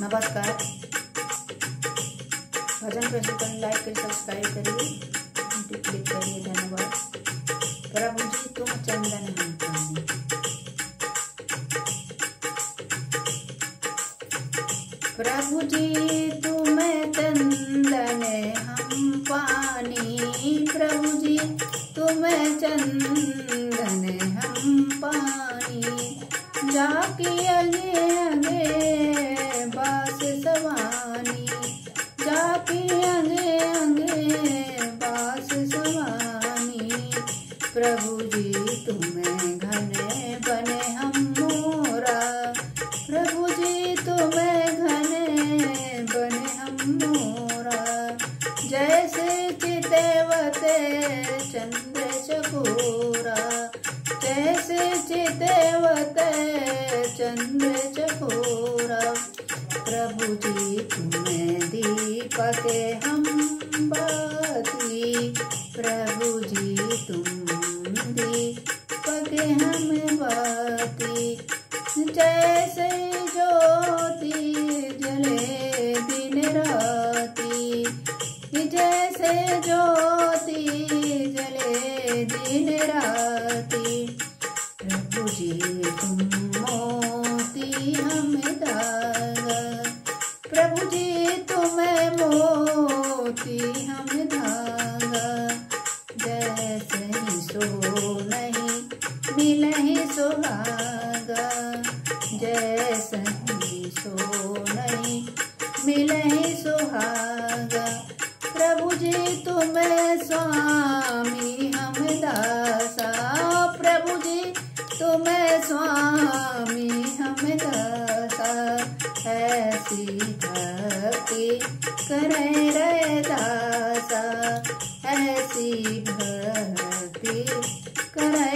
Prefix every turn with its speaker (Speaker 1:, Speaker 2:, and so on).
Speaker 1: नमस्कार। भजन प्रश्न कर लाइक करिए सब्सक्राइब करिए क्लिक करिए धन्यवाद प्रभु जी तुम चंदन हम प्रभु जी तुम चंदन हम चंदन हम पानी, जाके अगे अगे बास सवानी, जाके अगे अगे बास सवानी। प्रभु जी, तुम्हें घने बने हम मोरा। प्रभु जी, तुम्हें घने बने हम मोरा। जैसे चितेवते चंद्र चकोरा। जैसे चितेवते चंद्र चकोरा। प्रभु जी, तुम्हें दीपक हम बाती प्रभु जी, तुम दीपक हम बाती जैसे तुम मोती हम प्रभु जी मोती हम सो नहीं, मिले ही सुहागा सो नहीं, मिले ही सुहागा प्रभु जी, तुम्हें स्वामी तुम्हें स्वामी हम दासा ऐसी भक्ति करें रे दासा ऐसी भक्ति करे